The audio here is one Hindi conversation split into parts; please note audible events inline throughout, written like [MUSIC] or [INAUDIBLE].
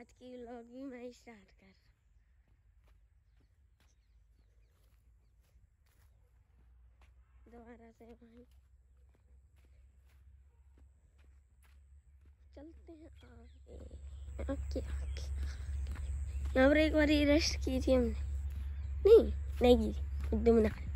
आज की व्लॉग मैं स्टार्ट कर दोबारा से भाई। चलते हैं आगे ओके ओके यहाँ पर एक बार रेस्ट की थी हमने। नहीं नहीं की थी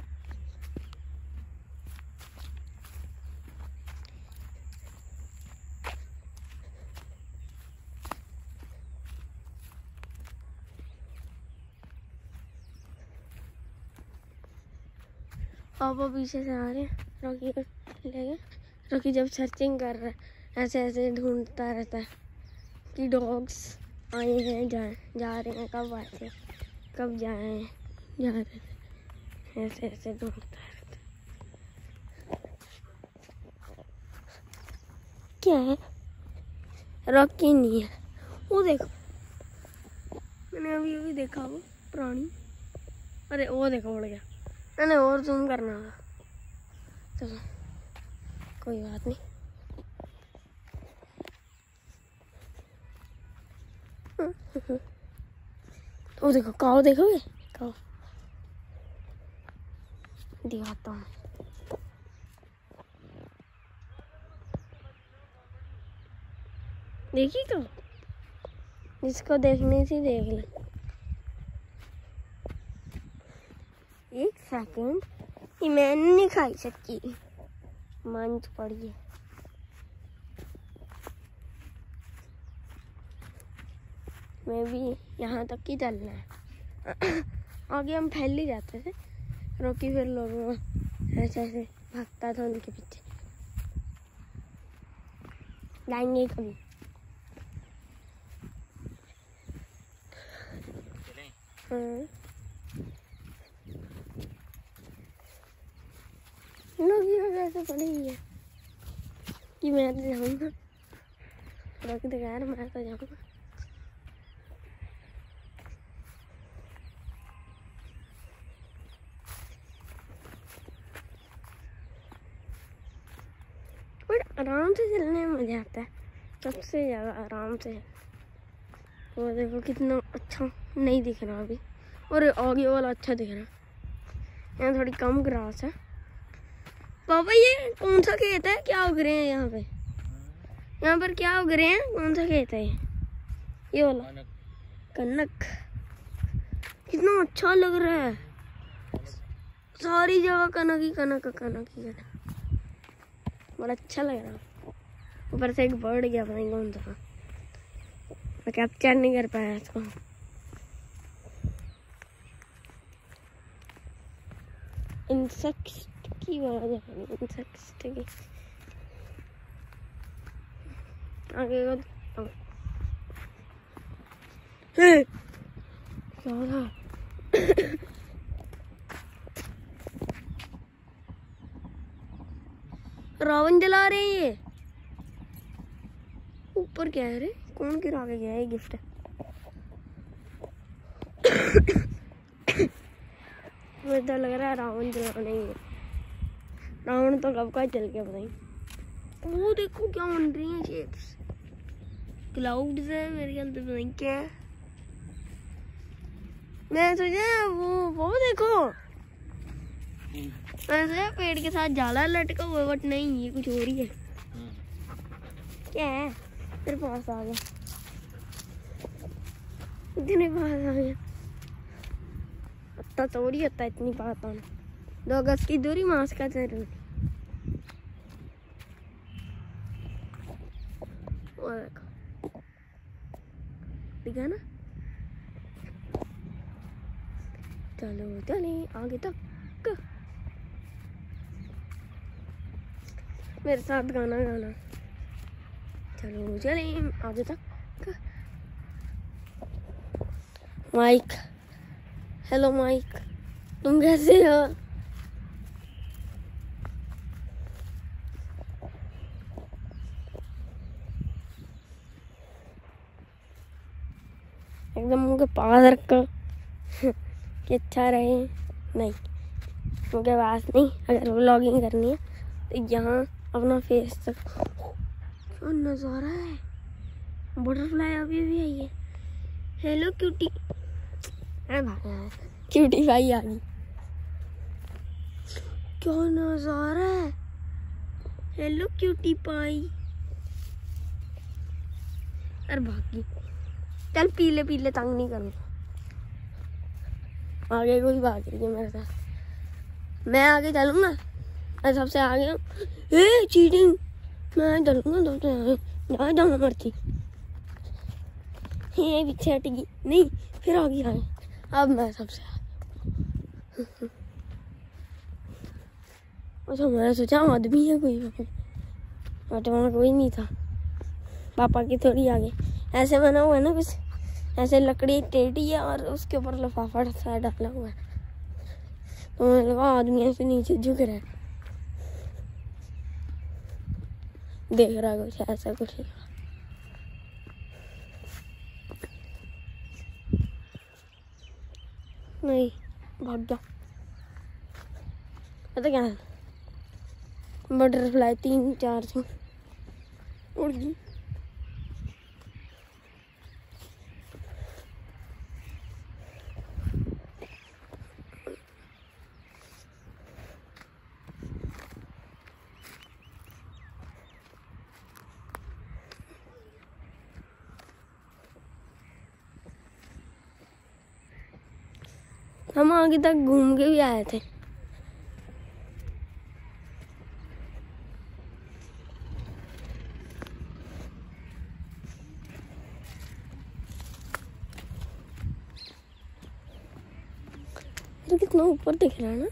पापा पीछे से आ रहे हैं। रॉकी को ले गए रॉकी जब सर्चिंग कर रहा है, ऐसे ऐसे ढूंढता रहता है कि डॉग्स आए हैं, जा जा रहे हैं, कब आए थे कब जाए जा रहे थे ऐसे ऐसे ढूंढता रहता है। क्या है? रॉकी नहीं है। वो देखो। मैंने अभी अभी देखा वो प्राणी। अरे, वो देखो, उड़ गया। मैंने और जूम करना होगा। चलो, कोई बात नहीं। वो देखो, काओ देखोगे? काओ। दिखाता हूँ। देखी तो? जिसको देखनी थी देख ले एक सेकंड ये मैंने नहीं खाई सकती मंच पड़ी है। मैं भी यहाँ तक ही चलना है। आगे हम फैल ही जाते थे। रोकी फिर लोगों ऐसे ऐसे भागता था उनके पीछे। जाएँगे कभी। हाँ। हुई है कि मैं तो जाऊँगा। दे यार मैं तो आराम से चलने में मज़ा आता है। सबसे ज़्यादा आराम से। वो देखो कितना अच्छा नहीं दिख रहा अभी। और आगे वाला अच्छा दिख रहा है। यहाँ थोड़ी कम ग्रास है। पापा ये कौन सा खेत है? क्या उग रहे हैं यहाँ पे? यहाँ पर क्या उग रहे हैं? कौन सा खेत है ये? वाला। कनक। कितना अच्छा लग रहा है। सारी जगह कनक ही कनक कनक ही कनक। बड़ा अच्छा लग रहा है। ऊपर से एक बर्ड गया पता नहीं कौन सा मैं कैप्चर नहीं कर पाया इसको। इंसेक्ट की आवाज़ आ रही है इंसेक्ट की आगे को हे क्या हो रहा रावण जला रहे हैं ये। ऊपर क्या है रे? कौन गिरा के गया ये गिफ्ट तो [COUGHS] [COUGHS] लग रहा है रावण जलाने ही है रावण तो कब का चल गया पता वो देखो क्या बन रही है शेप्स क्लाउड्स है मेरे ख्याल से, पता नहीं क्या मैं सोचा वो वो देखो। मैंने सोचा पेड़ के साथ जाला लटका हुआ बट नहीं, ये कुछ हो रही है। क्या है? तेरे पास आ गया। इतने पास आ गया। इतना थोड़ी होता इतनी पास आना। दो गज की दूरी मास्क का ज़रूरी। दिखा ना? चलो चले, आगे तक। मेरे साथ गाना गाना। चलो चले, आगे तक। माइक। हेलो माइक, तुम कैसे हो? एकदम मुझे पास रखो। कि अच्छा रहे। नहीं मुझे पास नहीं। अगर व्लॉगिंग करनी है तो यहाँ अपना फेस तक क्या नज़ारा है। बटरफ्लाई अभी भी आई है हेलो क्यूटी क्यूटी भाई आ गई। क्या नज़ारा है। हेलो क्यूटी पाई अरे, भागी चल पीले पीले तंग नहीं करूँगा। आगे कोई भाग रही है मेरे साथ। मैं आगे चलूँगा, मैं सबसे आगे ए चीटिंग मैं चलूँगा सबसे आगे। जहाँ जाना मरती ये पीछे हट गई। नहीं, फिर आगे आए। अब मैं सबसे आगे अच्छा मैंने सोचा आदमी है कोई बट वहाँ कोई नहीं था। पापा की थोड़ी आगे। ऐसे बना हुआ है ना कुछ? ऐसे लकड़ी, टेढ़ी है और उसके ऊपर लफाफा सा डाला हुआ है। तो मैंने लगा आदमी ऐसे नीचे झुक रहा है। देख रहा कुछ, ऐसा कुछ नहीं भाग जा। पता क्या बटरफ्लाई तीन, चार थी उड़ गई। हम आगे तक घूम के भी आए थे। तो कितना ऊपर दिख रहा है ना?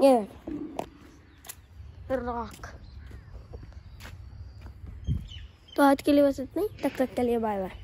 ये। रॉक तो आज के लिए बस इतना ही। तब तक के लिए बाय बाय